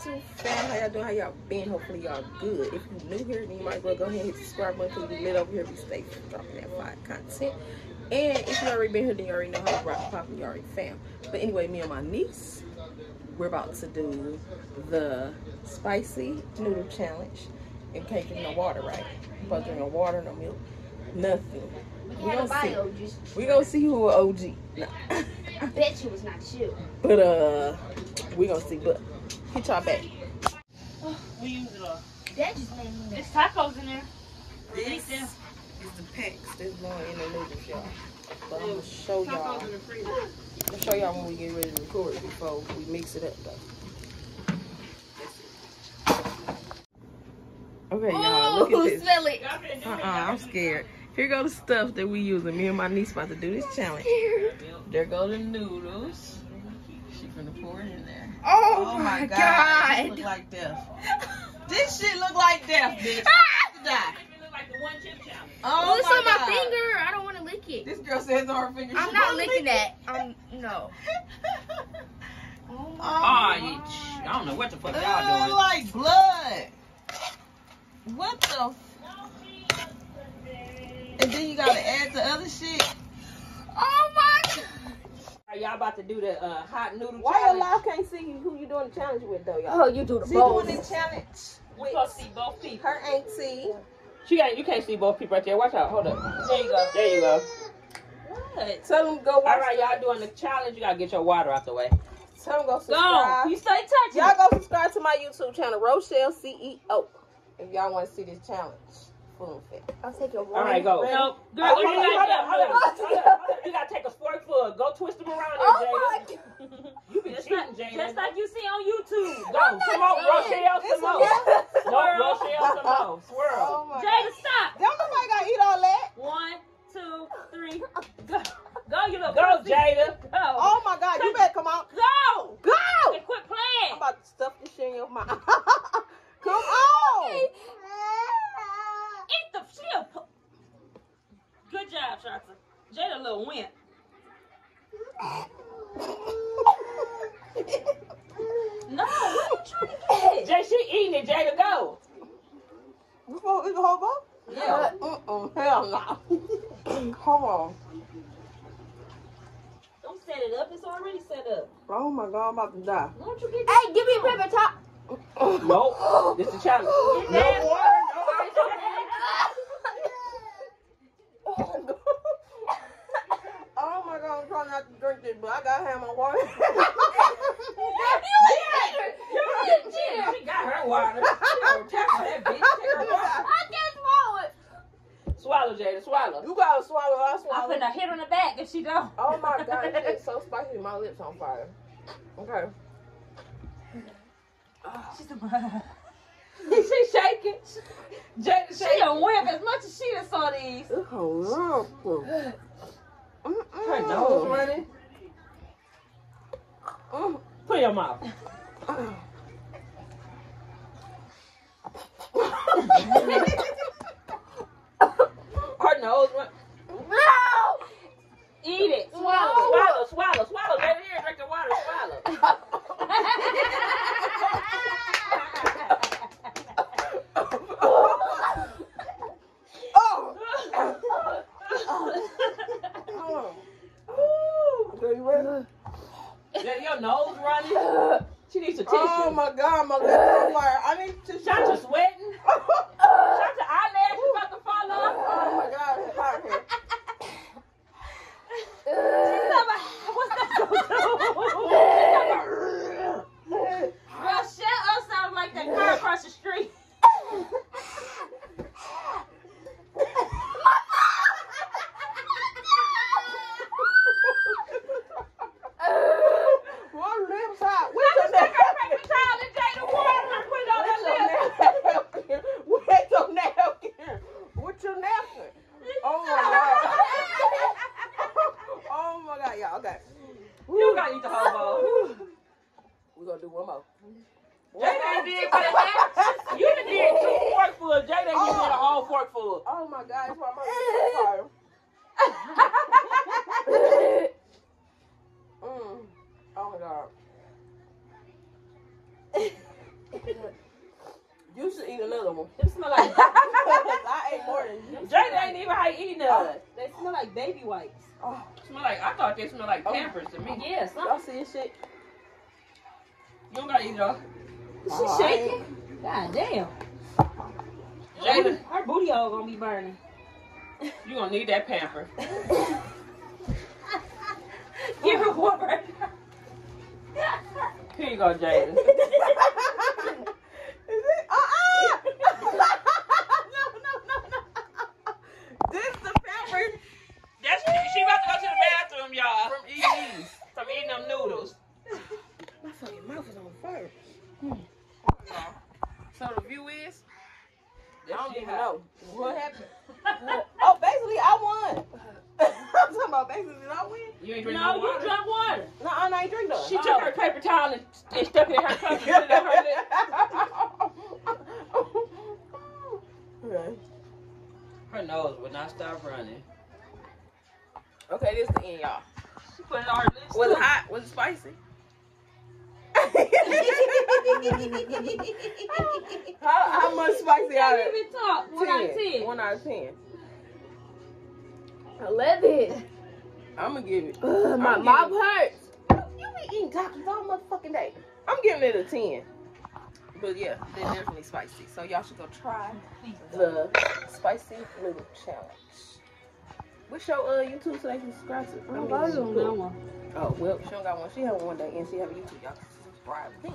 YouTube fam. How y'all doing? How y'all been? Hopefully y'all good. If you're new here, then you might as well go ahead and hit the subscribe button because we lit over here. We stay dropping that fire content. And if you already been here, then you already know how to rock pop. You already fam. But anyway, me and my niece, we're about to do the spicy noodle challenge. And can't drink no water, right? But drink no water, no milk, nothing. We gonna see. We gonna see who a OG. I bet you was not you. But uh, we gonna see. But hit y'all back. We use it all. That just made me There's tacos in there. This Eat is the packs that's going in the noodles, y'all. But I'm gonna show y'all. Tacos in the freezer. I'm gonna show y'all when we get ready to record before we mix it up, though. Okay, y'all, look at oh, this. smell it. Uh-uh, I'm scared. Here go the stuff that we using. Me and my niece about to do this challenge. There go the noodles. She finna pour it in there. Oh, oh my god. This look like death. this shit look like death, bitch. Ah! Die. Oh it's on my God. finger. I don't want to lick it. This girl says on her finger. I'm not licking lick that. I'm no. Oh, Oh, ah, my you, God. I don't know what the fuck y'all doing. like blood. What the? F- and then you gotta add the other shit. Oh my god. Are y'all about to do the uh, hot noodle Why challenge? y'all can't see who you doing the challenge with though, y'all? Oh, you do the She both. doing the challenge You with supposed to see both people. her auntie. She got, you can't see both people right there. Watch out. Hold up. There you go. There you go. What? Tell them go watch. All right, y'all doing the challenge. You gotta get your water out the way. Tell them go Go. subscribe. You stay touching. Y'all go subscribe to my YouTube channel, Roshell CEO. If y'all want to see this challenge, full fit. I'll take your All right, go. Ready? No, girl, Oh, you, hold on, gotta, hold on, hold on. hold hold hold. You gotta take a fork for. Go twist them around there, Oh Jada. You be cheating, Jada. Just like you see on YouTube. Go, some more, Roshell, This some one, more. yeah. No, Roshell, some more. Swirl. Oh Jada, stop. Don't nobody gotta eat all that. One, two, three. Go, go you little Go, pussy. Jada. Go. Oh my God, you better come on. Go. Go! And quit I'm playing. about to stuff this shit in your mouth. come on! Eat the shit. Good job, Shanta. Jada, little wimp. No, what are you trying to get? Jay, she eating it. Jada, go. Before we can hold on? Yeah. Uh-uh, hell no. Hold on. Don't set it up. It's already set up. Oh my God, I'm about to die. Why don't you get Hey, give me a paper top. Nope. This is the challenge. Get No that. water, no ice. Oh, oh my God, I'm trying not to drink this, but I gotta have my water. She got her water. She gonna tackle that bitch. Take her water. I can't swallow it. Swallow, Jada. Swallow. you gotta swallow, I I'm swallow. finna hit her in the back if she don't. Oh my God, this shit's so spicy, my lips on fire. Okay. She's a she shaking. Jada She shaking. a wimp as much as she done saw these. It's horrible. Her nose running. Mm. Put your mouth. Her nose run. No. Eat it. Swallow. Swallow, swallow, swallow. Jada, here, drink the water. Swallow. Oh! Oh. Okay, you ready? Jada, your nose running. She needs a tissue. Oh my God, my lips on fire. I need to Shanta sweating. Shanta eyelash about to fall off. Oh my God, it's hot here. What's that gonna do? Girl, shut up sound like that car across the street. My lips hot. Where's your Take her napkin? paper towel and Jada water and put it on Where's her your lips. napkin? Where's your napkin? What's your napkin? Oh my God. Oh y'all. Okay. You gotta eat the whole bowl. We're gonna do one more. Jada did but You done did two forkfuls. Jada you did a whole forkful. Oh my God, that's why my lips on fire. mm. Oh my God. You should eat another one. Them smell like I ate more than you. Jada ain't even how you eat none. They smell like baby wipes. Oh, Smell like I thought they smelled like oh. Pampers to me. Yeah, some y'all see this shit? You don't gotta eat it all. she Oh, I shaking. God damn. Jada, Her booty all gonna be burning. you gonna need that Pamper. Give her water. Here you go, Jada. Is it? Uh-uh! no, no, no, no. This the pepper That's she about to go to the bathroom, y'all. from Ease. From eating them noodles. My fucking mouth is on fire. So the view is, I don't even know what happened. oh, basically I won. I'm talking about basically did I win? You ain't drinking No, no you water. drunk water. No, I ain't drink none. She took her paper towel and, and stuck it in her cup and put it on her lip. okay. Her nose would not stop running. okay, this is the end, y'all. She put it on her lips. Was it hot? Was it spicy? How, how much spicy out Can't of even talk. One out of ten. One out of ten. Eleven. I'm gonna give it. Ugh, my I'm mouth giving- hurts. You be eating tacos all motherfucking day. I'm giving it a ten. But yeah, they're definitely spicy. So y'all should go try the spicy noodle challenge. What's your uh, YouTube so they can subscribe to? I mean, Oh well, she don't got one. She have one day, and she have a YouTube. Y'all can subscribe then.